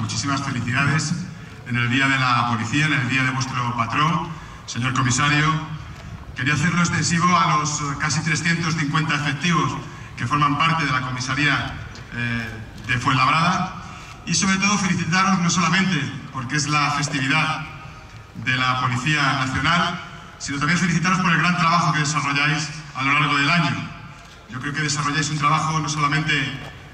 Muchísimas felicidades en el Día de la Policía, en el Día de vuestro patrón, señor comisario. Quería hacerlo extensivo a los casi 350 efectivos que forman parte de la comisaría eh, de Fuenlabrada y sobre todo felicitaros no solamente porque es la festividad de la Policía Nacional, sino también felicitaros por el gran trabajo que desarrolláis a lo largo del año. Yo creo que desarrolláis un trabajo no solamente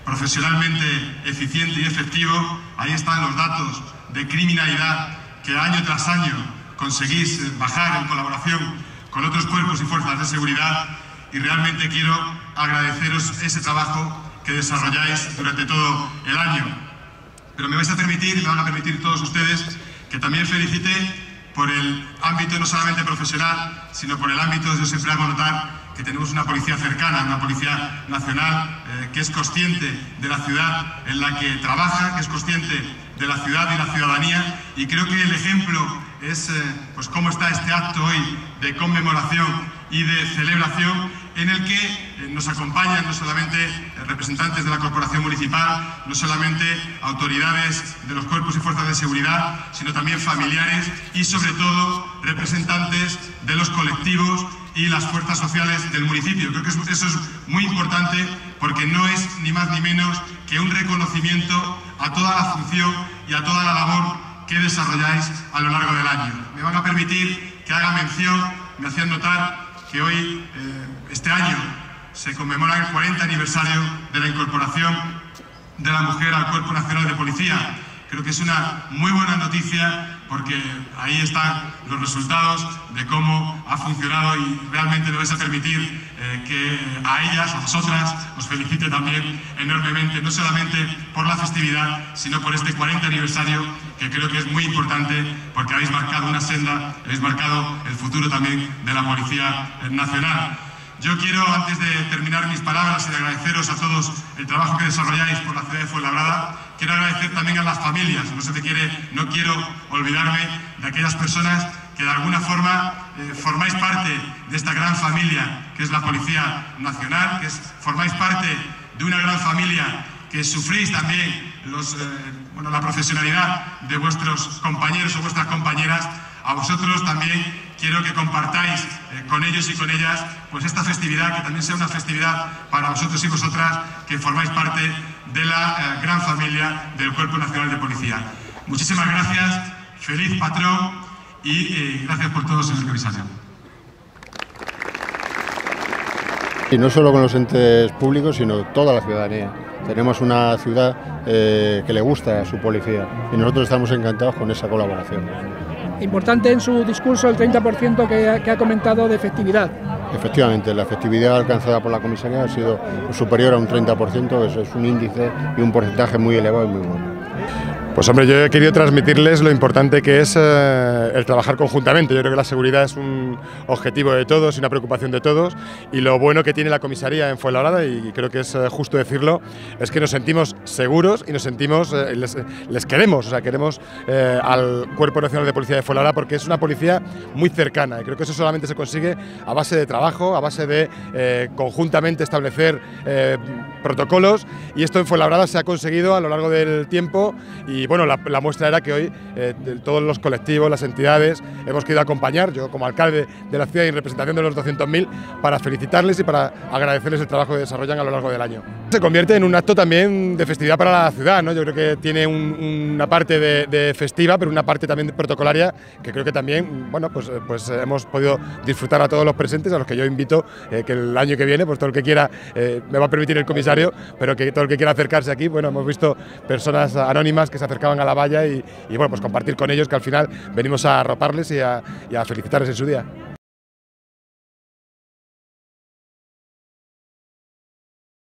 profesionalmente eficiente y efectivo, ahí están los datos de criminalidad que año tras año conseguís bajar en colaboración con otros cuerpos y fuerzas de seguridad y realmente quiero agradeceros ese trabajo que desarrolláis durante todo el año. Pero me vais a permitir, y me van a permitir todos ustedes, que también felicite por el ámbito no solamente profesional, sino por el ámbito, yo siempre hago notar, que tenemos una policía cercana, una policía nacional eh, que es consciente de la ciudad en la que trabaja, que es consciente de la ciudad y la ciudadanía. Y creo que el ejemplo es eh, pues cómo está este acto hoy de conmemoración y de celebración en el que eh, nos acompañan no solamente representantes de la Corporación Municipal, no solamente autoridades de los cuerpos y fuerzas de seguridad, sino también familiares y sobre todo representantes de los colectivos y las fuerzas sociales del municipio. Creo que eso es muy importante porque no es ni más ni menos que un reconocimiento a toda la función y a toda la labor que desarrolláis a lo largo del año. Me van a permitir que haga mención, me hacían notar que hoy, eh, este año, se conmemora el 40 aniversario de la incorporación de la mujer al Cuerpo Nacional de Policía. Creo que es una muy buena noticia porque ahí están los resultados de cómo ha funcionado y realmente me vais a permitir eh, que a ellas, a vosotras, os felicite también enormemente, no solamente por la festividad, sino por este 40 aniversario que creo que es muy importante porque habéis marcado una senda, habéis marcado el futuro también de la Policía Nacional. Yo quiero, antes de terminar mis palabras y de agradeceros a todos el trabajo que desarrolláis por la ciudad de Fuenlabrada, quiero agradecer también a las familias. No se quiere, no quiero olvidarme de aquellas personas que de alguna forma eh, formáis parte de esta gran familia que es la Policía Nacional, que formáis parte de una gran familia que sufrís también los, eh, bueno, la profesionalidad de vuestros compañeros o vuestras compañeras. A vosotros también quiero que compartáis eh, con ellos y con ellas pues esta festividad, que también sea una festividad para vosotros y vosotras que formáis parte de la eh, gran familia del Cuerpo Nacional de Policía. Muchísimas gracias, feliz patrón y eh, gracias por todo, señor comisario. Y no solo con los entes públicos, sino toda la ciudadanía. Tenemos una ciudad que le gusta a su policía y nosotros estamos encantados con esa colaboración. Importante en su discurso el 30% que, que ha comentado de efectividad. Efectivamente, la efectividad alcanzada por la comisaría ha sido superior a un 30%, eso es un índice y un porcentaje muy elevado y muy bueno. Pues hombre, yo he querido transmitirles lo importante que es eh, el trabajar conjuntamente. Yo creo que la seguridad es un objetivo de todos y una preocupación de todos. Y lo bueno que tiene la comisaría en Fuenlabrada, y creo que es eh, justo decirlo, es que nos sentimos seguros y nos sentimos, eh, les, queremos, o sea, queremos al Cuerpo Nacional de Policía de Fuenlabrada porque es una policía muy cercana. Y creo que eso solamente se consigue a base de trabajo, a base de conjuntamente establecer protocolos. Y esto en Fuenlabrada se ha conseguido a lo largo del tiempo y bueno, la, muestra era que hoy eh, todos los colectivos, las entidades, hemos querido acompañar, yo como alcalde de la ciudad y en representación de los 200.000, para felicitarles y para agradecerles el trabajo que desarrollan a lo largo del año. Se convierte en un acto también de festividad para la ciudad, ¿no? yo creo que tiene una parte de, festiva, pero una parte también protocolaria, que creo que también, bueno, pues, pues hemos podido disfrutar a todos los presentes, a los que yo invito eh, que el año que viene, pues todo el que quiera, eh, me va a permitir el comisario, pero que todo el que quiera acercarse aquí, bueno, hemos visto personas anónimas que se acercan acercaban a la valla y, bueno, pues compartir con ellos que al final venimos a arroparles y a, y a felicitarles en su día.